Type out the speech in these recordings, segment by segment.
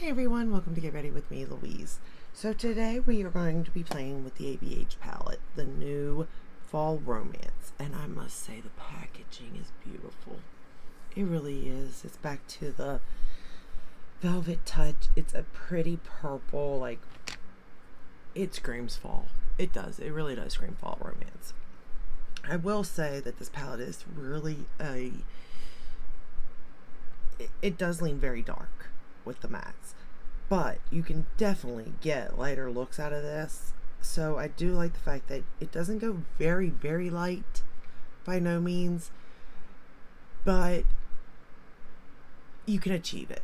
Hi everyone, welcome to Get Ready with me, Louise. So today we are going to be playing with the ABH palette, the new Fall Romance. And I must say the packaging is beautiful. It really is. It's back to the velvet touch. It's a pretty purple, like, it screams fall. It does. It really does scream fall romance. I will say that this palette is really a it, it does lean very dark with the mattes but you can definitely get lighter looks out of this. So I do like the fact that it doesn't go very very light by no means but you can achieve it.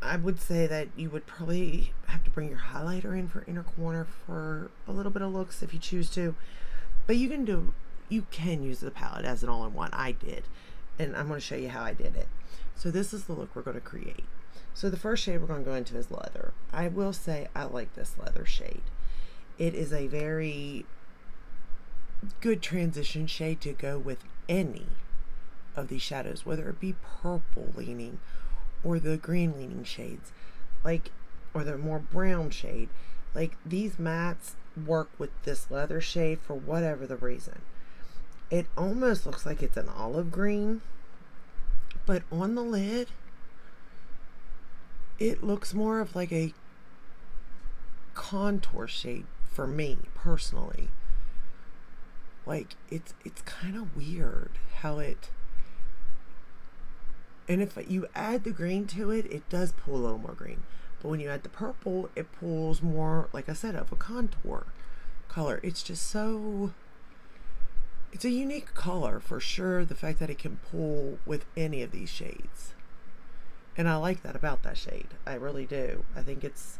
I would say that you would probably have to bring your highlighter in for inner corner for a little bit of looks if you choose to but you can do you can use the palette as an all-in-one. I did and I'm going to show you how I did it so this is the look we're going to create. So the first shade we're going to go into is leather. I will say I like this leather shade. It is a very good transition shade to go with any of these shadows, whether it be purple leaning or the green leaning shades, like, or the more brown shade. Like these mattes work with this leather shade for whatever the reason. It almost looks like it's an olive green, but on the lid it looks more of like a contour shade for me personally. Like it's it's kind of weird how it and if you add the green to it it does pull a little more green. But when you add the purple it pulls more like i said of a contour color. It's just so it's a unique color for sure, the fact that it can pull with any of these shades. And I like that about that shade. I really do. I think it's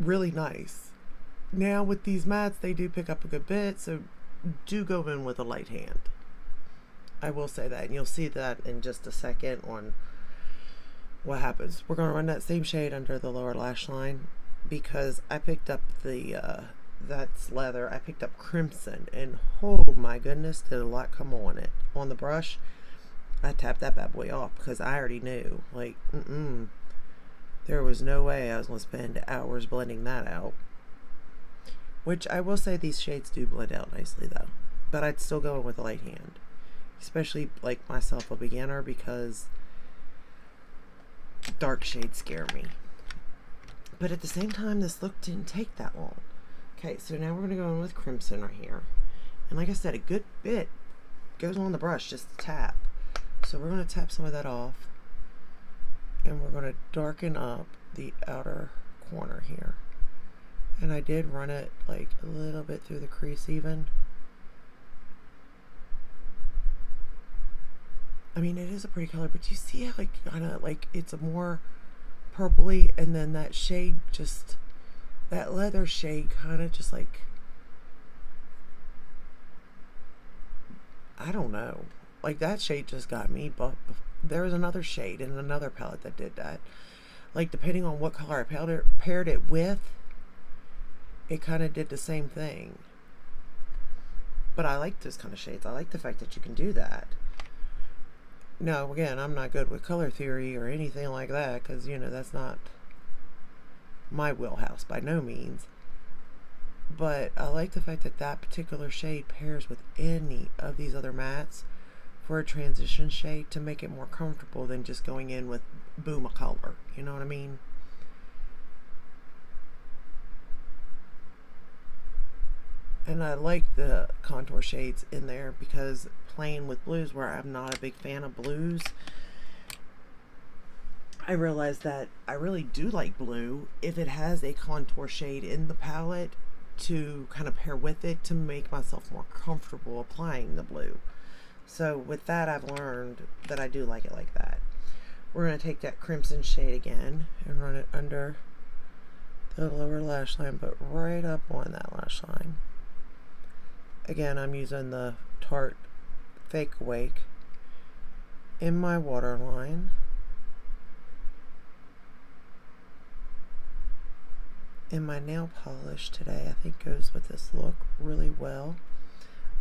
really nice. Now with these mattes, they do pick up a good bit, so do go in with a light hand. I will say that, and you'll see that in just a second on what happens. We're going to run that same shade under the lower lash line because I picked up the uh, that's leather. I picked up crimson and oh my goodness, did a lot come on it. On the brush, I tapped that bad boy off because I already knew. Like, mm-mm. There was no way I was going to spend hours blending that out. Which I will say these shades do blend out nicely though. But I'd still go in with a light hand. Especially like myself, a beginner, because dark shades scare me. But at the same time, this look didn't take that long. Okay, so now we're going to go in with crimson right here. And like I said, a good bit goes on the brush, just tap. So we're going to tap some of that off. And we're going to darken up the outer corner here. And I did run it like a little bit through the crease even. I mean, it is a pretty color, but you see how like kind of like it's a more purpley and then that shade just that leather shade kind of just like I don't know. Like that shade just got me, but there was another shade in another palette that did that. Like depending on what color I paired it, with, it kind of did the same thing. But I like this kind of shades. I like the fact that you can do that. Now, again, I'm not good with color theory or anything like that because, you know, that's not my wheelhouse by no means. But I like the fact that that particular shade pairs with any of these other mattes for a transition shade to make it more comfortable than just going in with boom a color. You know what I mean? And I like the contour shades in there because playing with blues where I'm not a big fan of blues I realized that I really do like blue if it has a contour shade in the palette to kind of pair with it to make myself more comfortable applying the blue. So with that, I've learned that I do like it like that. We're going to take that crimson shade again and run it under the lower lash line, but right up on that lash line. Again, I'm using the Tarte Fake Awake in my waterline. And my nail polish today I think goes with this look really well.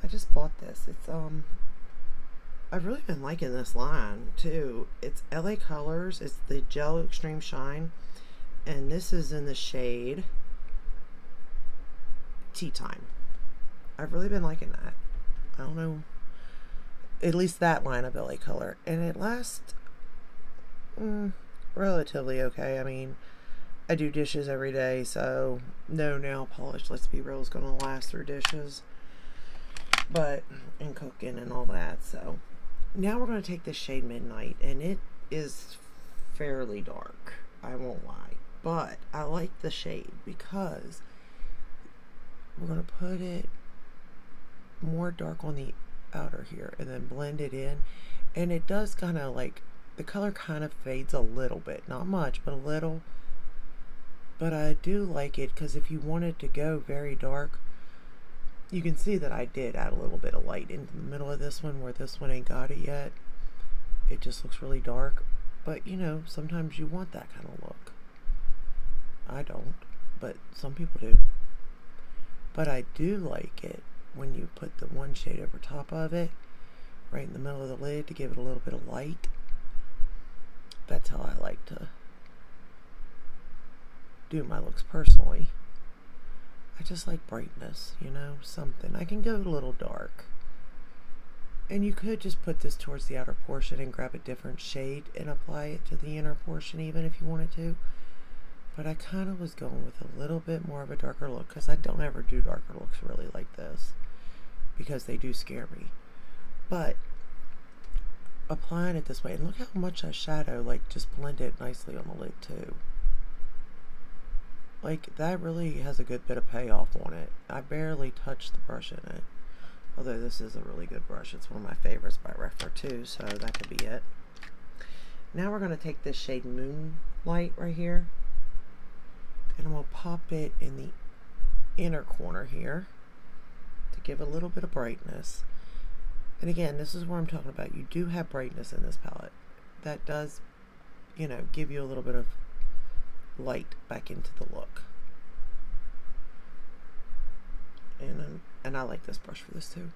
I just bought this. It's um I've really been liking this line too. It's LA Colors. It's the Gel Extreme Shine. And this is in the shade Tea Time. I've really been liking that. I don't know. At least that line of LA Color. And it lasts mm, relatively okay. I mean, I do dishes every day, so no nail polish, let's be real, is going to last through dishes. But, and cooking and all that, so. Now we're going to take this shade Midnight, and it is fairly dark. I won't lie. But I like the shade because we're going to put it more dark on the outer here and then blend it in. And it does kind of like, the color kind of fades a little bit. Not much, but a little. But I do like it because if you wanted to go very dark, you can see that I did add a little bit of light into the middle of this one where this one ain't got it yet. It just looks really dark. But, you know, sometimes you want that kind of look. I don't, but some people do. But I do like it when you put the one shade over top of it, right in the middle of the lid to give it a little bit of light. That's how I like to do my looks personally. I just like brightness, you know, something. I can go a little dark. And you could just put this towards the outer portion and grab a different shade and apply it to the inner portion even if you wanted to. But I kind of was going with a little bit more of a darker look because I don't ever do darker looks really like this because they do scare me. But applying it this way, and look how much I shadow like just blend it nicely on the lid too. Like, that really has a good bit of payoff on it. I barely touched the brush in it. Although this is a really good brush. It's one of my favorites by Rephr too, so that could be it. Now we're going to take this shade Moonlight right here. And I'm going to pop it in the inner corner here to give a little bit of brightness. And again, this is where I'm talking about. You do have brightness in this palette. That does, you know, give you a little bit of light back into the look. And, um, and I like this brush for this too.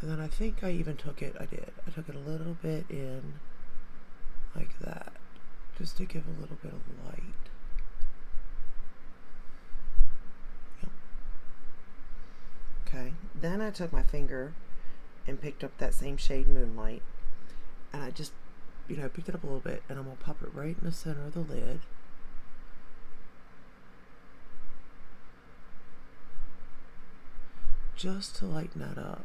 And then I think I even took it, I did, I took it a little bit in like that, just to give a little bit of light. Yep. Okay, then I took my finger and picked up that same shade Moonlight, and I just, you know, picked it up a little bit, and I'm going to pop it right in the center of the lid. Just to lighten that up.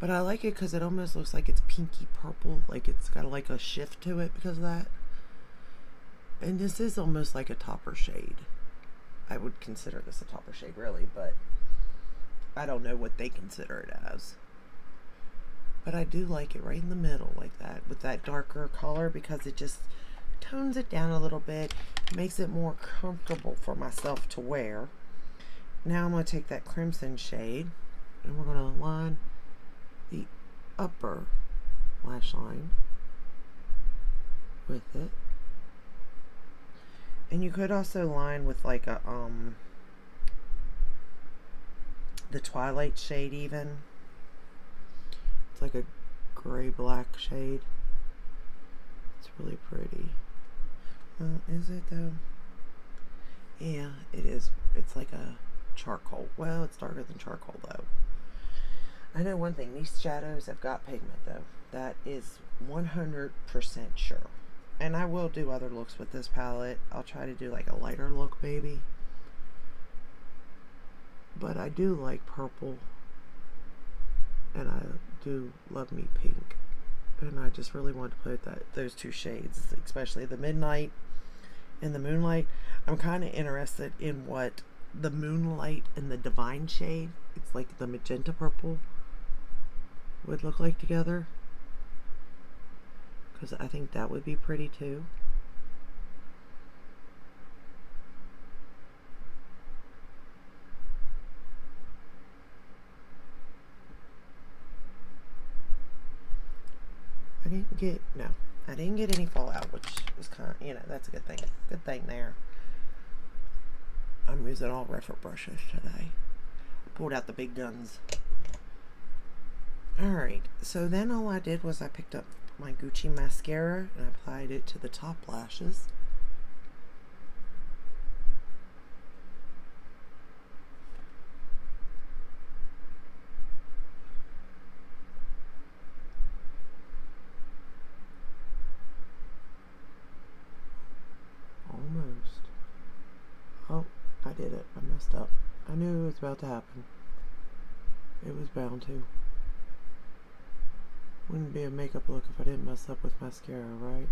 But I like it because it almost looks like it's pinky purple, like it's got like a shift to it because of that. And this is almost like a topper shade. I would consider this a topper shade really, but I don't know what they consider it as. But I do like it right in the middle like that with that darker color because it just tones it down a little bit, makes it more comfortable for myself to wear. Now I'm going to take that crimson shade and we're going to line the upper lash line with it. And you could also line with like a, um, the twilight shade even. It's like a gray black shade. It's really pretty. Uh, is it though? Yeah, it is. It's like a charcoal. Well, it's darker than charcoal though. I know one thing, these shadows have got pigment though. That is 100% sure. And I will do other looks with this palette. I'll try to do like a lighter look maybe. But I do like purple. And I do love me pink. And I just really want to put that those two shades, especially the midnight and the moonlight. I'm kind of interested in what the moonlight and the divine shade, it's like the magenta purple would look like together. Because I think that would be pretty too. I didn't get, no, I didn't get any fallout, which is kind of, you know, that's a good thing. Good thing there. I'm using all Rephr brushes today. Pulled out the big guns. Alright, so then all I did was I picked up my Gucci mascara and applied it to the top lashes. Almost. Oh, I did it. I messed up. I knew it was about to happen. It was bound to. Wouldn't be a makeup look if I didn't mess up with mascara, right?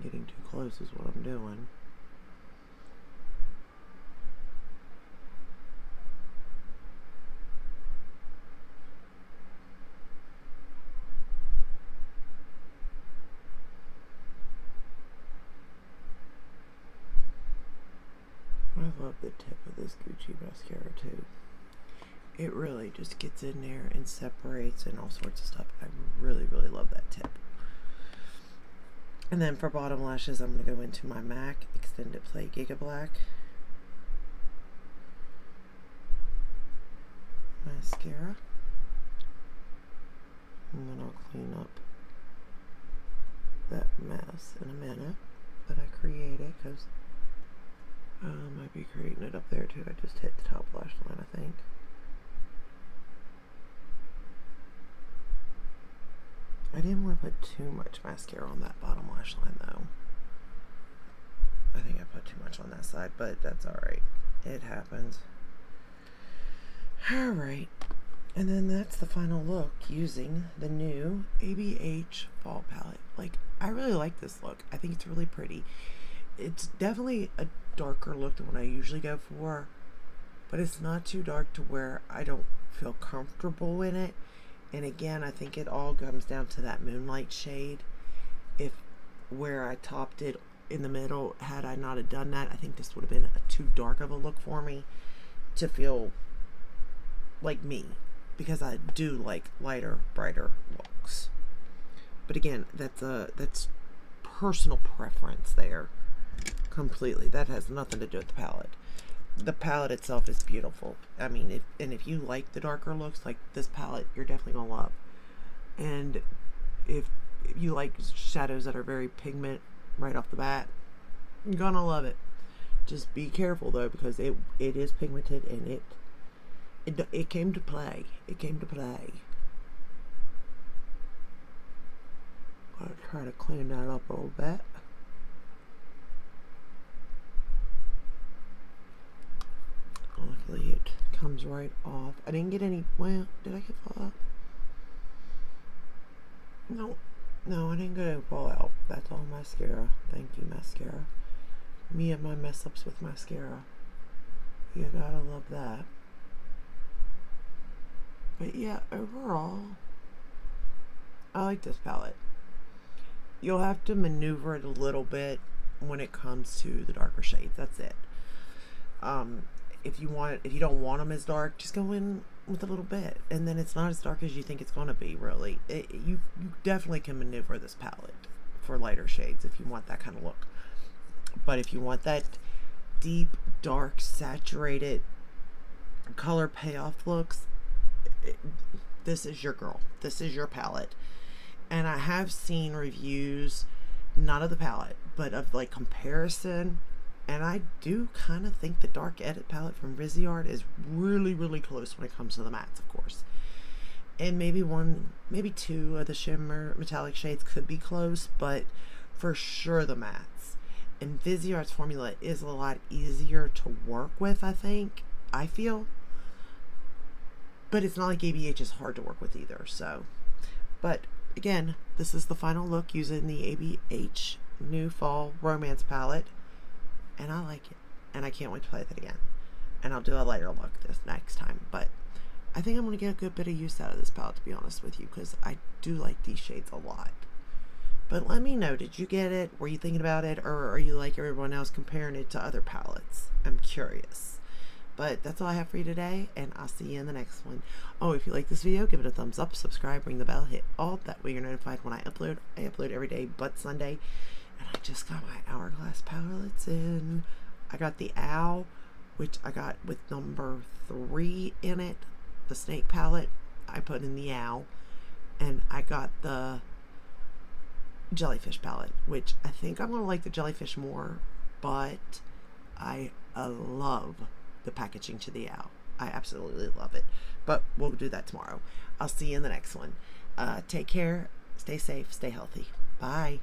Getting too close is what I'm doing. I love the tip of this Gucci mascara too. It really just gets in there and separates and all sorts of stuff. I really, really love that tip. And then for bottom lashes, I'm going to go into my MAC Extended Play Giga Black. Mascara. And then I'll clean up that mess in a minute that I created because Um, I might be creating it up there too. I just hit the top lash line, I think. I didn't want to put too much mascara on that bottom lash line though. I think I put too much on that side, but that's alright. It happens. Alright. And then that's the final look using the new ABH Fall Palette. Like, I really like this look. I think it's really pretty. It's definitely a darker look than what I usually go for, but it's not too dark to where I don't feel comfortable in it. And again, I think it all comes down to that moonlight shade. If where I topped it in the middle, had I not have done that, I think this would have been a too dark of a look for me to feel like me because I do like lighter, brighter looks. But again, that's a that's personal preference there completely. That has nothing to do with the palette the palette itself is beautiful. I mean, if and if you like the darker looks, like this palette, you're definitely gonna love. And if, if you like shadows that are very pigment right off the bat, you're gonna love it. Just be careful though, because it it is pigmented and it it it came to play. It came to play. I'll try to clean that up a little bit. Luckily it comes right off. I didn't get any, well, did I get fall out? No, no, I didn't get any fall out. That's all mascara. Thank you, mascara. Me and my mess ups with mascara. You gotta love that. But yeah, overall, I like this palette. You'll have to maneuver it a little bit when it comes to the darker shades. That's it. Um, if you want if you don't want them as dark just go in with a little bit. And then it's not as dark as you think it's going to be really. It, you you definitely can maneuver this palette for lighter shades if you want that kind of look. But if you want that deep dark saturated color payoff looks this is your girl. This is your palette. And i have seen reviews not of the palette but of like comparison and I do kind of think the Dark Edit palette from Viseart is really, really close when it comes to the mattes, of course. And maybe one, maybe two of the shimmer metallic shades could be close, but for sure the mattes. And Viseart's formula is a lot easier to work with, I think. I feel. But it's not like ABH is hard to work with either, so. But again, this is the final look using the ABH New Fall Romance palette and I like it. And I can't wait to play with it again. And I'll do a lighter look this next time. But I think I'm going to get a good bit of use out of this palette, to be honest with you, because I do like these shades a lot. But let me know, did you get it? Were you thinking about it? Or are you like everyone else comparing it to other palettes? I'm curious. But that's all I have for you today, and I'll see you in the next one. Oh, if you like this video, give it a thumbs up, subscribe, ring the bell, hit all. That way you're notified when I upload. I upload every day but Sunday. And I just got my Hourglass palettes in. I got the Owl, which I got with number three in it. The snake palette, I put in the Owl. And I got the jellyfish palette, which I think I'm going to like the jellyfish more, but I uh, love the packaging to the owl. I absolutely love it. But we'll do that tomorrow. I'll see you in the next one. Uh, take care, stay safe, stay healthy. Bye.